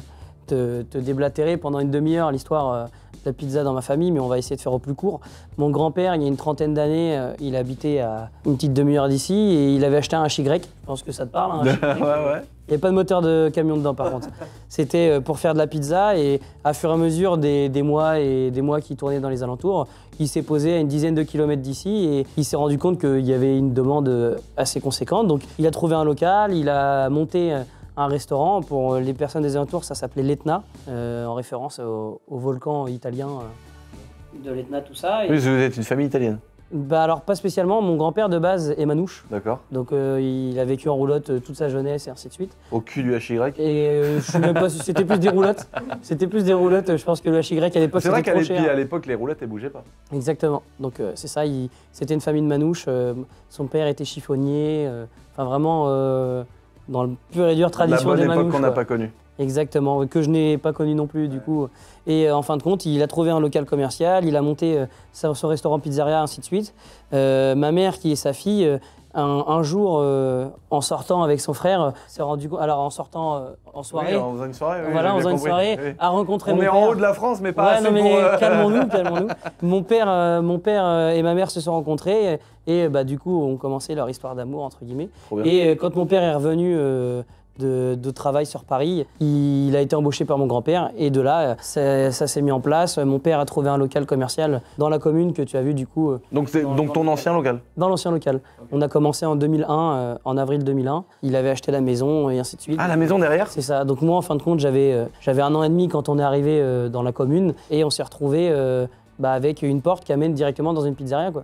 te, te déblatérer pendant une demi-heure l'histoire euh, de la pizza dans ma famille, mais on va essayer de faire au plus court. Mon grand-père, il y a une trentaine d'années, euh, il habitait à une petite demi-heure d'ici et il avait acheté un HY. Je pense que ça te parle, hein, ouais, ouais. Il n'y avait pas de moteur de camion dedans par contre. C'était euh, pour faire de la pizza et à fur et à mesure des, des mois et des mois qui tournaient dans les alentours, il s'est posé à une dizaine de kilomètres d'ici et il s'est rendu compte qu'il y avait une demande euh, assez conséquente. Donc il a trouvé un local, il a monté un restaurant pour euh, les personnes des alentours, ça s'appelait l'Etna, euh, en référence au, au volcan italien euh, de l'Etna, tout ça. Et- Oui, vous êtes une famille italienne, bah alors pas spécialement, mon grand-père de base est manouche, d'accord donc euh, il a vécu en roulotte toute sa jeunesse et ainsi de suite. Au cul du HY. Et euh, je suis même pas c'était plus des roulottes. C'était plus des roulottes. Je pense que le HY à l'époque C'est vrai qu'à l'époque, les roulettes, elles bougeaient pas. Exactement. Donc euh, c'est ça. il- C'était une famille de manouches. euh, son père était chiffonnier. euh, Enfin vraiment euh, dans le pur et dur tradition La bonne des époque manouches. qu'on n'a pas connue. Exactement, que je n'ai pas connu non plus du coup. Et euh, en fin de compte, il a trouvé un local commercial, il a monté euh, son son restaurant pizzeria, ainsi de suite. Euh, ma mère, qui est sa fille, euh, un, un jour, euh, en sortant avec son frère, s'est rendu compte, alors en sortant en soirée, Oui, en faisant une soirée. oui, voilà, en faisant une soirée, Oui. a rencontré On mon est père. en haut de la France, mais pas Ouais, assez non, mais calmons-nous, calmons-nous. Mon père, mon père et ma mère se sont rencontrés et bah, du coup ont commencé leur histoire d'amour, entre guillemets. Et euh, quand mon père est revenu euh, de, de travail sur Paris, il a été embauché par mon grand-père et de là, euh, ça, ça s'est mis en place. Mon père a trouvé un local commercial dans la commune que tu as vu du coup, euh, Donc, c'est Dans- donc dans ton ancien local. dans l'ancien local. On a commencé en 2001, euh, en avril 2001. Il avait acheté la maison et ainsi de suite. Ah, la maison derrière C'est ça. Donc moi, en fin de compte, j'avais euh, j'avais un an et demi quand on est arrivé euh, dans la commune et on s'est retrouvé euh, bah, avec une porte qui amène directement dans une pizzeria. Quoi.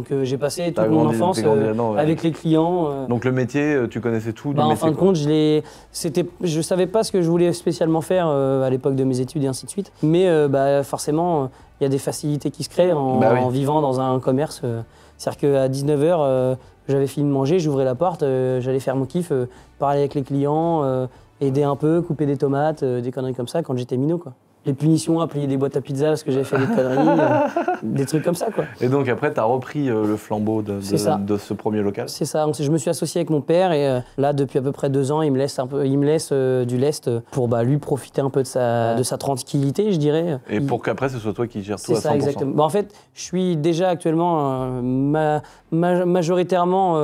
Donc euh, j'ai passé toute mon grandi- enfance t'es grandi euh, là-dedans, ouais. avec les clients. euh, Donc, le métier, tu connaissais tout bah, en métier. fin de quoi. compte, je l'ai- c'était, je savais pas ce que je voulais spécialement faire euh, à l'époque de mes études et ainsi de suite. Mais euh, bah, forcément, euh, il y a des facilités qui se créent en, Bah oui. en vivant dans un commerce. euh. C'est-à-dire qu'à 19h, j'avais fini de manger, j'ouvrais la porte, euh, j'allais faire mon kiff, euh, parler avec les clients, euh, aider un peu, couper des tomates, euh, des conneries comme ça quand j'étais minot. Quoi. Les punitions à plier des boîtes à pizza parce que j'avais fait des conneries, euh, des trucs comme ça. quoi. Et donc, après, tu as repris euh, le flambeau de, ce premier local. C'est ça, je me suis associé avec mon père et euh, là depuis à peu près deux ans il me laisse, un peu, il me laisse euh, du lest pour bah, lui profiter un peu de sa, de sa tranquillité je dirais. Et Il- pour qu'après, ce soit toi qui gères tout C'est à 100%. ça exactement. Bah, en fait je suis déjà actuellement ma- ma- majoritairement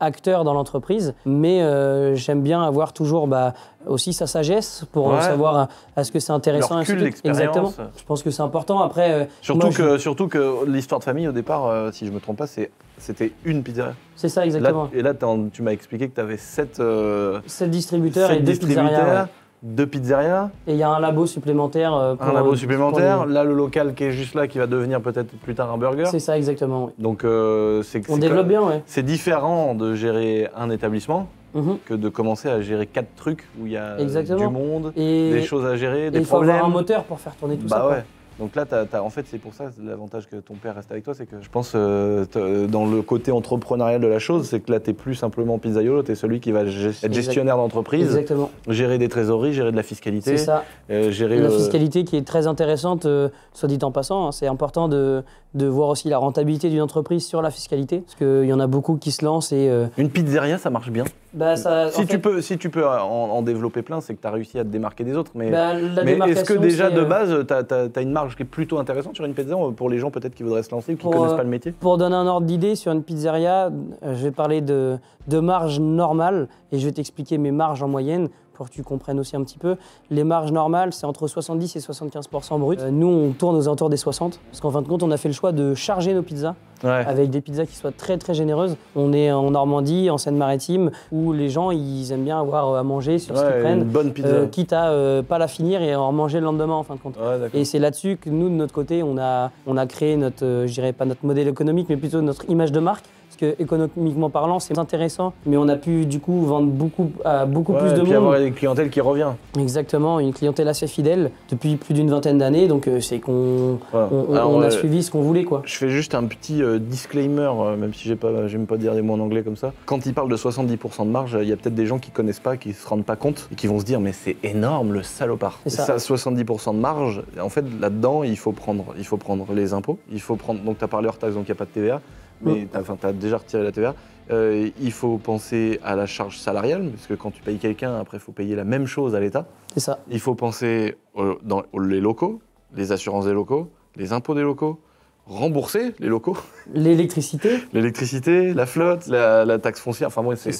acteur dans l'entreprise mais euh, j'aime bien avoir toujours bah, aussi sa sagesse pour euh, Ouais. savoir à, à ce que c'est intéressant. Le recul. Exactement. Je pense que c'est important. Après, euh, Surtout, moi, je- que, surtout que l'histoire de famille, au départ, euh, si je me trompe pas, c'est- c'était une pizzeria. c'est ça Là, exactement. et là, tu m'as expliqué que tu avais 7, euh, Sept distributeurs sept et deux pizzerias. distributeurs, ouais. Deux pizzerias, Et il y a un labo supplémentaire. euh, pour, un labo euh, supplémentaire. les- Là, le local qui est juste là, qui va devenir peut-être plus tard un burger. C'est ça exactement. oui. Donc, euh, c'est On développe bien, ouais. C'est différent de gérer un établissement Mhm. que de commencer à gérer quatre trucs où il y a Exactement. du monde, Et, des choses à gérer, et des il faut problèmes. avoir un moteur pour faire tourner tout bah ça. quoi. Donc là, en fait, c'est pour ça l'avantage que ton père reste avec toi, c'est que je pense euh, t- dans le côté entrepreneurial de la chose, c'est que là, t'es plus simplement pizzaiolo, t'es celui qui va gest- être gestionnaire d'entreprise, gérer des trésoreries, gérer de la fiscalité, C'est ça. euh, gérer la euh, fiscalité qui est très intéressante, euh, soit dit en passant, hein, c'est important de, de voir aussi la rentabilité d'une entreprise sur la fiscalité, parce qu'il y en a beaucoup qui se lancent et euh, une pizzeria, ça marche bien. bah, ça, Si tu fait, peux, si tu peux en, en développer plein, c'est que tu as réussi à te démarquer des autres. Mais, bah, mais est-ce que déjà de euh, base, tu as, une marge qui est plutôt intéressante sur une pizza euh, pour les gens peut-être qui voudraient se lancer ou qui Pour, connaissent euh, pas le métier? Pour donner un ordre d'idée, sur une pizzeria, je vais parler de, de marge normale et je vais t'expliquer mes marges en moyenne pour que tu comprennes aussi un petit peu. Les marges normales, c'est entre 70 et 75 brut. Euh, nous, on tourne aux alentours des 60 parce qu'en fin de compte, on a fait le choix de charger nos pizzas Ouais. avec des pizzas qui soient très très généreuses. On est en Normandie, en Seine-Maritime, où les gens ils aiment bien avoir à manger sur ce qu'ils Ouais, une prennent, bonne pizza. euh, quitte à euh, pas la finir et en manger le lendemain en fin de compte. Ouais. Et c'est là-dessus que nous, de notre côté, on a, on a créé notre, euh, je dirais pas notre modèle économique, mais plutôt notre image de marque. Que économiquement parlant, c'est intéressant, mais on a pu du coup vendre beaucoup à beaucoup Ouais, plus et de puis monde. avoir une clientèle qui revient. Exactement, une clientèle assez fidèle depuis plus d'une vingtaine d'années, donc euh, c'est qu'on Voilà. on, on- Alors, on a euh, suivi ce qu'on voulait quoi. Je fais juste un petit euh, disclaimer, même si j'ai pas, j'aime pas dire des mots en anglais comme ça. Quand il parle de 70% de marge, il y a peut-être des gens qui connaissent pas, qui se rendent pas compte et qui vont se dire mais c'est énorme le salopard. Ça. Ça, 70% de marge, en fait là-dedans il faut prendre, il faut prendre les impôts, il faut prendre. Donc tu as parlé hors taxe donc il n'y a pas de TVA, mais tu as déjà retiré la TVA. Euh, il faut penser à la charge salariale, parce que quand tu payes quelqu'un, après il faut payer la même chose à l'État. C'est ça. Il faut penser aux- dans aux- les locaux, les assurances des locaux, les impôts des locaux, rembourser les locaux, L'électricité, l'électricité, la flotte, la, la taxe foncière. Enfin bon, c'est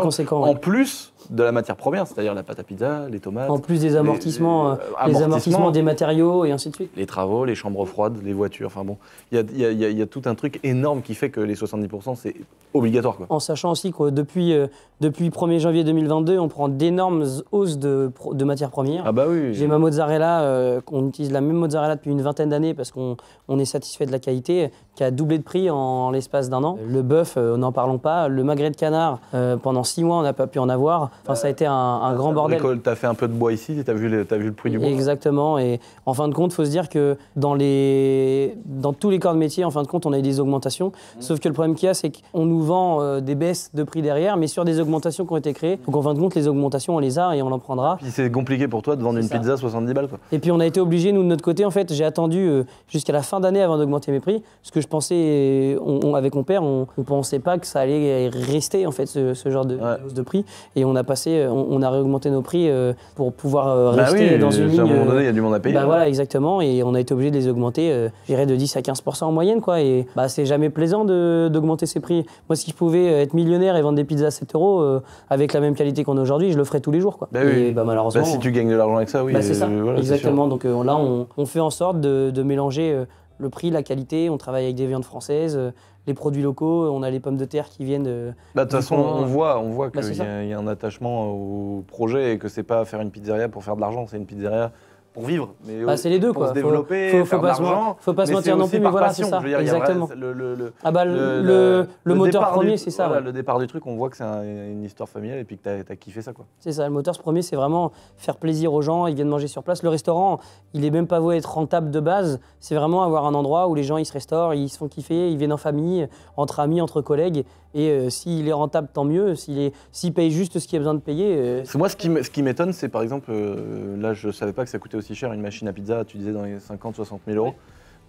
conséquent. En plus de la matière première, c'est-à-dire la pâte à pizza, les tomates, En plus des amortissements, les- euh, euh, les amortissements. des matériaux et ainsi de suite. les travaux, les chambres froides, les voitures. Enfin bon, il y a, y y y tout un truc énorme qui fait que les 70%, c'est obligatoire. Quoi. En sachant aussi que depuis, euh, depuis 1er janvier 2022, on prend d'énormes hausses de, de matières premières. Ah bah oui. J'ai ma mozzarella, euh, on utilise la même mozzarella depuis une vingtaine d'années parce qu'on on est satisfait de la qualité, qui a doublé de prix en, l'espace d'un an. Le bœuf, euh, n'en parlons pas. Le magret de canard, euh, pendant six mois, on n'a pas pu en avoir. Enfin, ça a été un, un grand bordel. T'as fait un peu de bois ici, vu, le- t'as vu le prix du bois? Exactement. Et en fin de compte, il faut se dire que dans, les... dans tous les corps de métier, en fin de compte, on a eu des augmentations. Mmh. Sauf que le problème qu'il y a, c'est qu'on nous vend euh, des baisses de prix derrière, mais sur des augmentations qui ont été créées. Donc en fin de compte, les augmentations, on les a et on en prendra. Puis c'est compliqué pour toi de vendre une ça. pizza 70 balles. Quoi. Et puis on a été obligé, nous de notre côté, en fait, j'ai attendu euh, jusqu'à la fin d'année avant d'augmenter mes prix, parce que je pensais, on- on- avec mon père, on ne pensait pas que ça allait rester en fait ce, ce genre de, Ouais. de hausse de prix, et on a passé, on, on a réaugmenté nos prix euh, pour pouvoir euh, Bah rester oui, dans une à ligne. un moment euh, donné, il y a du monde à payer. bah voilà, exactement, et on a été obligé de les augmenter, euh, je dirais de 10 à 15% en moyenne, quoi. Et bah c'est jamais plaisant d'augmenter ses prix. Moi, si je pouvais euh, être millionnaire et vendre des pizzas à 7 euros euh, avec la même qualité qu'on a aujourd'hui, je le ferais tous les jours, quoi. Bah oui. Et bah malheureusement. Bah, si tu gagnes de l'argent avec ça, oui. C'est euh, ça, voilà, exactement. Donc euh, là, on, on fait en sorte de, de mélanger euh, le prix, la qualité. On travaille avec des viandes françaises, euh, les produits locaux. On a les pommes de terre qui viennent. euh, Bah, De toute façon, on voit, on voit bah, qu'il y, y a un attachement au projet et que c'est pas faire une pizzeria pour faire de l'argent, c'est une pizzeria pour vivre. Mais Bah, c'est les deux, pour quoi. se Faut- développer, faut- faut faire de pas l'argent. faut pas se mais mentir non plus, mais voilà, c'est ça, Je veux dire, il y a exactement. vrai- le- le- le- Ah bah le, le- le- le moteur premier, c'est ça. voilà, ouais. Le départ du truc, on voit que c'est un- une histoire familiale et puis que t'as as kiffé ça. quoi. C'est ça, le moteur premier, c'est vraiment faire plaisir aux gens, ils viennent manger sur place. Le restaurant, il est même pas voué être rentable de base, c'est vraiment avoir un endroit où les gens ils se restaurent, ils se font kiffer, ils viennent en famille, entre amis, entre collègues. Et euh, s'il est rentable, tant mieux. S'il paye juste ce qu'il a besoin de payer, euh, moi, ce qui m'étonne, c'est par exemple, euh, là, je savais pas que ça coûtait aussi cher une machine à pizza, tu disais dans les 50, 60 000 euros.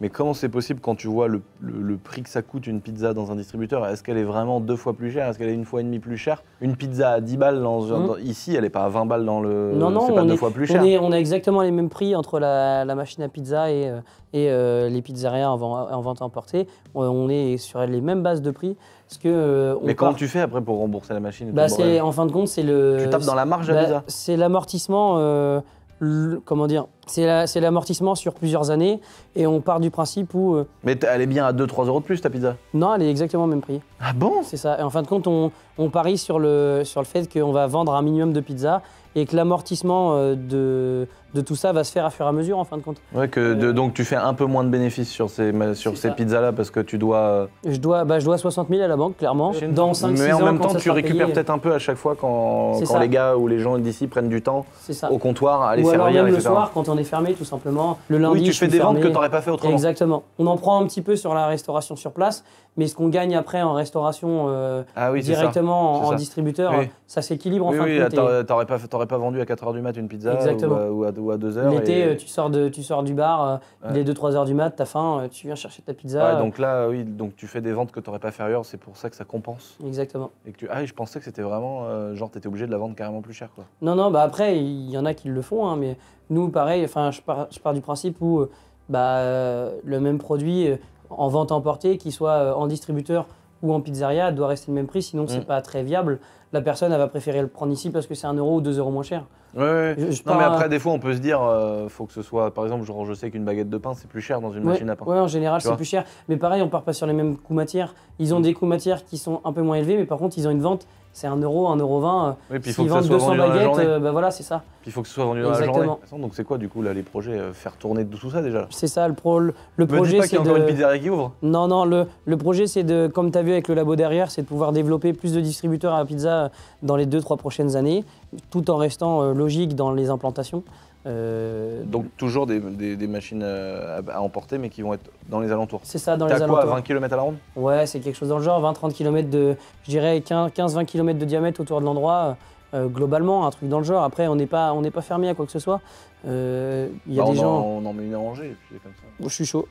Mais comment c'est possible quand tu vois le, le- le prix que ça coûte une pizza dans un distributeur? Est-ce qu'elle est vraiment deux fois plus chère? Est-ce qu'elle est une fois et demie plus chère? Une pizza à 10 balles dans, Mhm. dans- ici, elle est pas à 20 balles dans le. Non, non, c'est pas on deux est- fois plus on, cher. est- on a exactement les mêmes prix entre la, la machine à pizza et, euh, et euh, les pizzerias en, en vente emportée. On, on est sur les mêmes bases de prix. Parce que, euh, on Mais comment tu fais après pour rembourser la machine et bah, En fin de compte, c'est le. Tu tapes dans la marge à Bah, pizza C'est l'amortissement, euh, le- comment dire, c'est la- c'est l'amortissement sur plusieurs années et on part du principe où, euh, Mais elle est bien à 2-3 euros de plus ta pizza? Non, elle est exactement au même prix. Ah bon? C'est ça. Et en fin de compte, on, on parie sur le, sur le fait qu'on va vendre un minimum de pizza et que l'amortissement euh, de, de tout ça va se faire à fur et à mesure en fin de compte. Ouais, que de- donc tu fais un peu moins de bénéfices sur ces, sur ces pizzas-là parce que tu dois. euh, Je dois, bah, je dois 60 000 à la banque, clairement. Dans 5 Mais ans, en même temps, tu récupères peut-être un peu à chaque fois quand, quand les gars ou les gens d'ici prennent du temps au comptoir à aller Ou alors servir, même le etc. soir, quand on est fermé, tout simplement. Le lundi, oui, tu je fais des ventes que tu n'aurais pas fait autrement. Exactement. On en prend un petit peu sur la restauration sur place, mais ce qu'on gagne après en restauration euh, Ah oui, directement en, distributeur, Oui. ça s'équilibre en Oui, fin oui, de compte. et t'aurais- t'aurais pas, pas vendu à 4h du mat une pizza Exactement. Ou à, ou à, 2h. L'été, euh, tu, sors de, tu sors du bar, euh, il Ouais. est 2-3 heures du mat, t'as faim, euh, tu viens chercher ta pizza. donc là, oui, donc tu fais des ventes que tu n'aurais pas fait ailleurs, c'est pour ça que ça compense. Exactement. Et que tu... Ah, je pensais que c'était vraiment euh, genre tu étais obligé de la vendre carrément plus cher. Quoi. Non, non, bah après, il y en a qui le font, hein, mais nous, pareil, enfin, je pars, je pars du principe où bah, euh, le même produit euh, en vente emportée, qu'il soit en distributeur ou en pizzeria, doit rester le même prix, sinon c'est Mm. pas très viable. La personne, elle va préférer le prendre ici parce que c'est 1 euro ou 2 euros moins cher. Ouais, ouais. Je- je Non, mais après, des fois, on peut se dire, euh, faut que ce soit, par exemple, genre, je sais qu'une baguette de pain, c'est plus cher dans une Ouais, machine à pain. ouais, en général, c'est plus cher. Mais pareil, on part pas sur les mêmes coûts matières. Ils ont Mm. des coûts matières qui sont un peu moins élevés, mais par contre, ils ont une vente c'est 1 euro, 1 euro 20. Oui, puis il faut S'ils que ça vendent soit 200 vendu dans la baguettes, journée. euh, bah voilà, c'est ça. Puis il faut que ce soit vendu dans la Exactement. journée. Donc c'est quoi du coup là les projets euh, Faire tourner tout ça déjà? C'est ça le, pro, le, le Me dis projet, pas qu'il y c'est a encore une de. pizzeria qui ouvre Non, non, le, le projet, c'est de, comme tu as vu avec le labo derrière, c'est de pouvoir développer plus de distributeurs à la pizza dans les 2-3 prochaines années, tout en restant euh, logique dans les implantations. Euh, Donc toujours des, des- des machines euh, à, à emporter mais qui vont être dans les alentours. c'est ça dans les quoi, alentours. 20 km à la ronde? Ouais, c'est quelque chose dans le genre, 20-30 km de, je dirais 15-20 km de diamètre autour de l'endroit, euh, globalement, un truc dans le genre. Après, on n'est pas, on n'est pas fermé à quoi que ce soit. Euh, Il y a Bah, des on, gens. en, on en met une à Angers et puis comme ça. Bon, je suis chaud.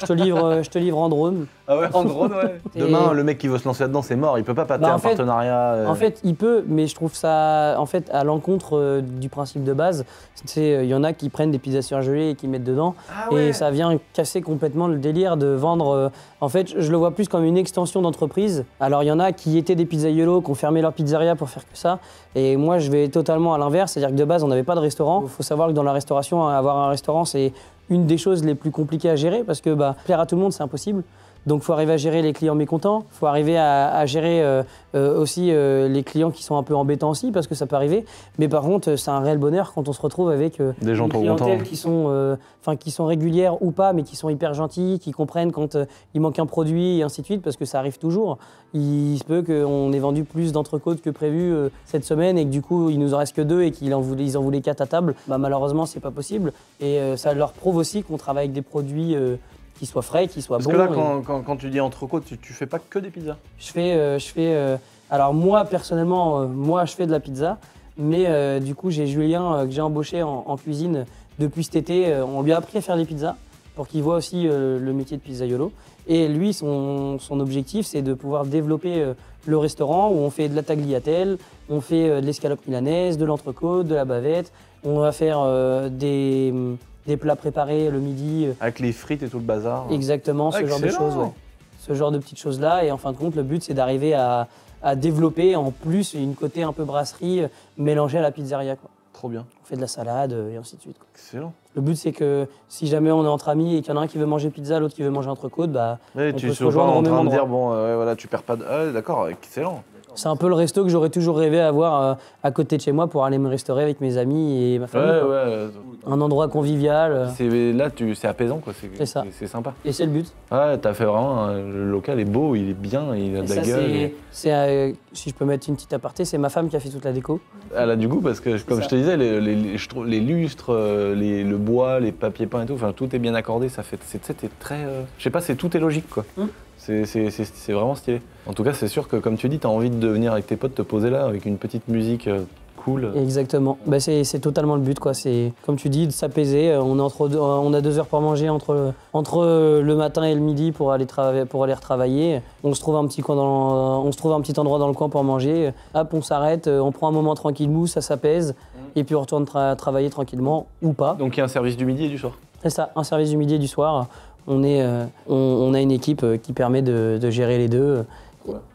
je, te livre, euh, je te livre en drone. Ah ouais, en drone, ouais. Et- Demain, le mec qui veut se lancer là-dedans, c'est mort. Il peut pas pâter Bah, un fait- partenariat. euh, En fait, il peut, mais je trouve ça en fait à l'encontre euh, du principe de base. C'est, il y en a qui prennent des pizzas surgelées et qui mettent dedans, Ah et ça vient casser complètement le délire de vendre. euh, en fait, je le vois plus comme une extension d'entreprise. Alors, il y en a qui étaient des pizzaiolo, qui ont fermé leur pizzeria pour faire que ça, et moi, je vais totalement à l'inverse. C'est-à-dire que de base, on n'avait pas de restaurant. Il faut savoir que dans la restauration, avoir un restaurant, c'est une des choses les plus compliquées à gérer parce que bah, plaire à tout le monde, c'est impossible. Donc, il faut arriver à gérer les clients mécontents. Il faut arriver à, à gérer euh, euh, aussi euh, les clients qui sont un peu embêtants aussi, parce que ça peut arriver. Mais par contre, c'est un réel bonheur quand on se retrouve avec Des gens une trop clientèle contents. qui sont, qui sont régulières ou pas, mais qui sont hyper gentils, qui comprennent quand il manque un produit et ainsi de suite, parce que ça arrive toujours. Il se peut qu'on ait vendu plus d'entrecôtes que prévu cette semaine et que du coup, il nous en reste que deux et qu'ils en voulaient, ils en voulaient quatre à table. Bah, malheureusement, c'est pas possible. Et ça leur prouve aussi qu'on travaille avec des produits qui soient frais, qui soient Parce bons. que là, et- quand, quand- quand tu dis entrecôte, tu, tu fais pas que des pizzas. je fais, euh, je fais. euh, alors moi personnellement, euh, moi je fais de la pizza, mais du coup j'ai Julien que j'ai embauché en, en cuisine depuis cet été. On lui a appris à faire des pizzas pour qu'il voit aussi le métier de pizzaiolo. Et lui, son, son objectif, c'est de pouvoir développer le restaurant où on fait de la tagliatelle, on fait de l'escalope milanaise, de l'entrecôte, de la bavette. On va faire des, des plats préparés le midi. euh, Avec les frites et tout le bazar. Exactement, ce genre de choses. ouais. Ce genre de petites choses-là. Et en fin de compte, le but, c'est d'arriver à, à développer en plus une côté un peu brasserie euh, mélangée à la pizzeria. Quoi. Trop bien. On fait de la salade euh, et ainsi de suite. quoi. Excellent. Le but, c'est que si jamais on est entre amis et qu'il y en a un qui veut manger pizza, l'autre qui veut manger entrecôte, bah, On tu peut se rejoindre en train de dire, bon, euh, voilà, tu perds pas de. Ah, d'accord, excellent. C'est un peu le resto que j'aurais toujours rêvé avoir euh, à côté de chez moi pour aller me restaurer avec mes amis et ma Ouais, famille. quoi. ouais. euh, Un endroit convivial. euh, C'est, là, tu, c'est apaisant, quoi. C'est, ça. C'est sympa. et c'est le but. Ouais, t'as fait vraiment. le local est beau, il est bien, il a Et de ça, la gueule. c'est, euh, si je peux mettre une petite aparté, c'est ma femme qui a fait toute la déco. Elle a du goût parce que, comme ça. je te disais, les, les- les- je trouve les lustres, le bois, les papiers peints et tout, enfin tout est bien accordé. Ça fait, c'est, très, euh, je sais pas, c'est tout est logique quoi. Hum. C'est, vraiment stylé. En tout cas, c'est sûr que comme tu dis, t'as envie de venir avec tes potes, te poser là avec une petite musique euh, cool. Exactement. Bah, c'est, totalement le but. Quoi. C'est, comme tu dis, de s'apaiser. Euh, On, est entre deux- on a deux heures pour manger entre, entre le matin et le midi pour aller, travailler, pour aller retravailler. On se, trouve un petit coin dans, on se trouve un petit endroit dans le coin pour manger. Hop, on s'arrête, euh, on prend un moment tranquillement, ça s'apaise. Et puis on retourne tra- travailler tranquillement ou pas. Donc il y a un service du midi et du soir. C'est ça, un service du midi et du soir. On, est, euh, on, a une équipe euh, qui permet de, gérer les deux.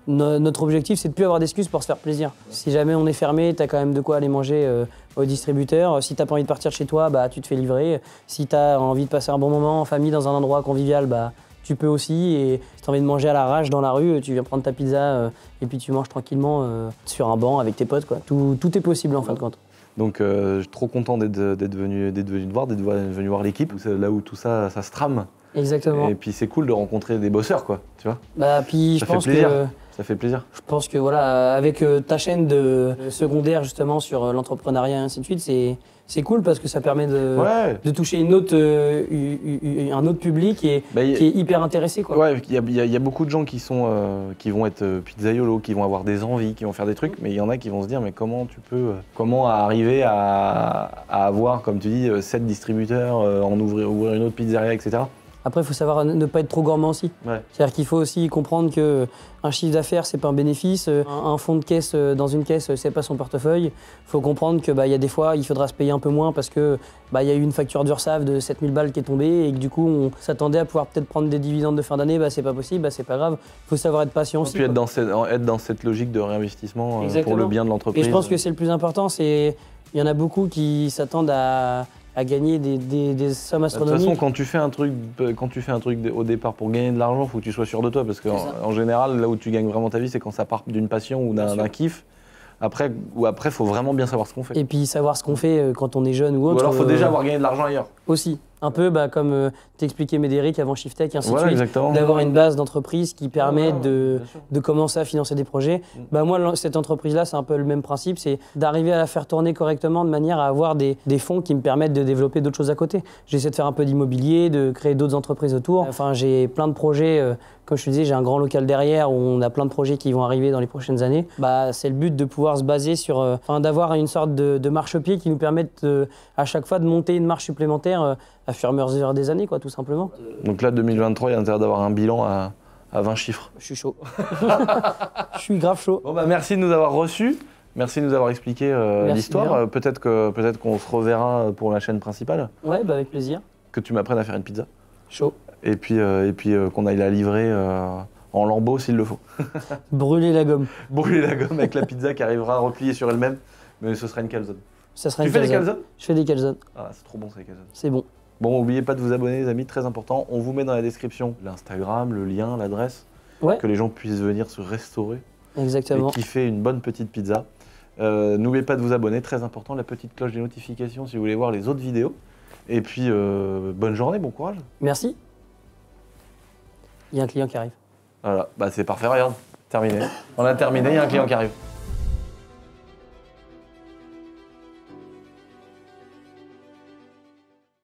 No- notre objectif, c'est de plus avoir d'excuses pour se faire plaisir. Si jamais on est fermé, tu as quand même de quoi aller manger euh, au distributeur. Si tu pas envie de partir chez toi, bah, tu te fais livrer. Si tu as envie de passer un bon moment en famille dans un endroit convivial, bah, tu peux aussi. Et si tu envie de manger à la rage dans la rue, tu viens prendre ta pizza et puis tu manges tranquillement sur un banc avec tes potes. Quoi. Tout, tout est possible en fin de compte. Donc je suis trop content d'être, d'être venu, d'être venu te voir, d'être venu voir l'équipe. C'est là où tout ça, ça se trame. Exactement. Et puis c'est cool de rencontrer des bosseurs quoi. Tu vois, Bah, puis Ça je pense plaisir. que. ça fait plaisir. Je pense que voilà, avec euh, ta chaîne de secondaire justement sur euh, l'entrepreneuriat et ainsi de suite, c'est c'est cool parce que ça permet de, Ouais. de toucher une autre, euh, un autre public et, Bah, qui est hyper intéressé quoi. Ouais, il y y y a beaucoup de gens qui, sont, euh, qui vont être pizzaiolo, qui vont avoir des envies, qui vont faire des trucs, mais il y en a qui vont se dire mais comment tu peux, comment arriver à, à avoir, comme tu dis, euh, sept distributeurs, en ouvrir, ouvrir une autre pizzeria, etc. Après, il faut savoir ne pas être trop gourmand aussi. Ouais. C'est-à-dire qu'il faut aussi comprendre que un chiffre d'affaires, c'est pas un bénéfice. Un, fonds de caisse euh, dans une caisse, c'est pas son portefeuille. Il faut comprendre que bah, y a des fois, il faudra se payer un peu moins parce que bah, y a eu une facture d'URSAF de 7000 balles qui est tombée et que du coup, on s'attendait à pouvoir peut-être prendre des dividendes de fin d'année. Bah, c'est pas possible, bah, c'est pas grave. Il faut savoir être patient aussi. Puis être dans cette, en- être dans cette logique de réinvestissement euh, pour le bien de l'entreprise. Et je pense que c'est le plus important. C'est il y en a beaucoup qui s'attendent à, à gagner des, des- des sommes Bah, De toute astronomiques. façon, quand tu fais un truc, euh, quand tu fais un truc au départ pour gagner de l'argent, faut que tu sois sûr de toi, parce qu'en en général, là où tu gagnes vraiment ta vie, c'est quand ça part d'une passion ou d'un kiff. Après, ou après, faut vraiment bien savoir ce qu'on fait. Et puis savoir ce qu'on fait euh, quand on est jeune ou autre. ou alors, faut euh, déjà avoir gagné de l'argent ailleurs. Aussi. Un peu bah, comme euh, t'expliquais Médéric avant Shiftech, ainsi Voilà, de suite. exactement. D'avoir une base d'entreprise qui permet Voilà, de, de commencer à financer des projets. Mm. Bah, moi, cette entreprise-là, c'est un peu le même principe, c'est d'arriver à la faire tourner correctement de manière à avoir des, des fonds qui me permettent de développer d'autres choses à côté. J'essaie de faire un peu d'immobilier, de créer d'autres entreprises autour. Enfin, j'ai plein de projets, euh, comme je te disais, j'ai un grand local derrière où on a plein de projets qui vont arriver dans les prochaines années. Bah, c'est le but de pouvoir se baser sur, euh, enfin, d'avoir une sorte de, de marchepied qui nous permette euh, à chaque fois de monter une marche supplémentaire euh, à fur et à mesure des années, quoi, tout simplement. Donc là, 2023, il y a intérêt d'avoir un bilan à, à 20 chiffres. Je suis chaud. Je suis grave chaud. Bon, bah, merci de nous avoir reçus. Merci de nous avoir expliqué euh, l'histoire. Euh, peut-être que peut-être qu'on se reverra pour la chaîne principale. Ouais, bah, avec plaisir. Que tu m'apprennes à faire une pizza. Chaud. Et puis, euh, et puis euh, qu'on aille la livrer euh, en lambeaux s'il le faut. Brûler la gomme. Brûler la gomme avec la pizza qui arrivera repliée sur elle-même. Mais ce sera une calzone. Ça sera Tu une fais des calzone. calzones? Je fais des calzones. Ah, c'est trop bon ces calzones. C'est bon. Bon, n'oubliez pas de vous abonner, les amis, très important. On vous met dans la description l'Instagram, le lien, l'adresse, Ouais, que les gens puissent venir se restaurer exactement. et kiffer une bonne petite pizza. Euh, N'oubliez pas de vous abonner, très important, la petite cloche des notifications si vous voulez voir les autres vidéos. Et puis, euh, bonne journée, bon courage. Merci. Il y a un client qui arrive. Voilà, bah c'est parfait, regarde, terminé. On a terminé, il y a un client qui arrive.